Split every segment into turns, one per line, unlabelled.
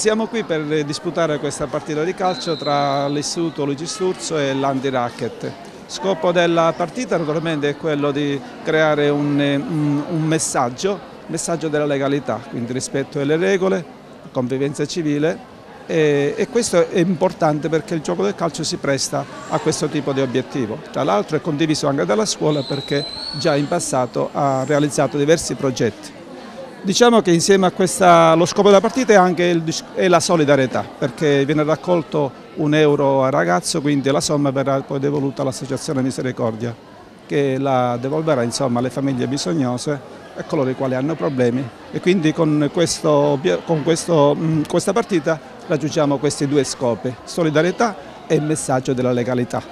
Siamo qui per disputare questa partita di calcio tra l'Istituto Luigi Sturzo e l'Anti-Racket. Scopo della partita naturalmente è quello di creare un, un, un messaggio, messaggio della legalità, quindi rispetto alle regole, convivenza civile e, e, questo è importante perché il gioco del calcio si presta a questo tipo di obiettivo. Tra l'altro è condiviso anche dalla scuola perché già in passato ha realizzato diversi progetti. Diciamo che insieme a questa, lo scopo della partita è anche il, è la solidarietà, perché viene raccolto un euro a ragazzo, quindi la somma verrà poi devoluta all'Associazione Misericordia, che la devolverà insomma, alle famiglie bisognose e coloro i quali hanno problemi. E quindi con, questo, con questo, questa partita raggiungiamo questi due scopi, solidarietà e il messaggio della legalità.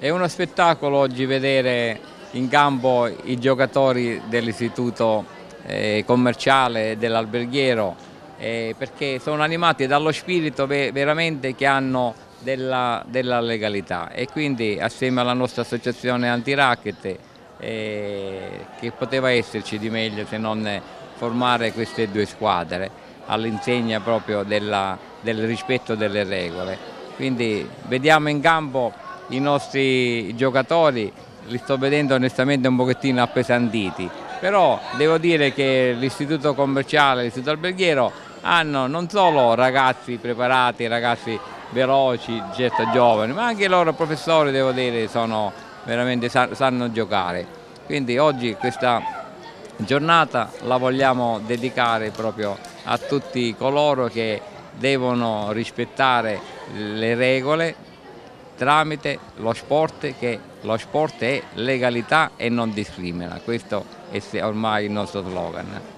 È uno spettacolo oggi vedere in campo i giocatori dell'istituto eh, commerciale dell'alberghiero eh, perché sono animati dallo spirito veramente che hanno della, della, legalità. E quindi assieme alla nostra associazione anti-racket eh, che poteva esserci di meglio se non formare queste due squadre all'insegna proprio della, del rispetto delle regole. Quindi vediamo in campo i nostri giocatori, li sto vedendo onestamente un pochettino appesantiti, però devo dire che l'istituto commerciale l'istituto alberghiero hanno non solo ragazzi preparati, ragazzi veloci, certo giovani, ma anche i loro professori devo dire sono veramente sanno giocare. Quindi oggi questa giornata la vogliamo dedicare proprio a tutti coloro che devono rispettare le regole tramite lo sport che lo sport è legalità e non discrimina, questo è ormai il nostro slogan.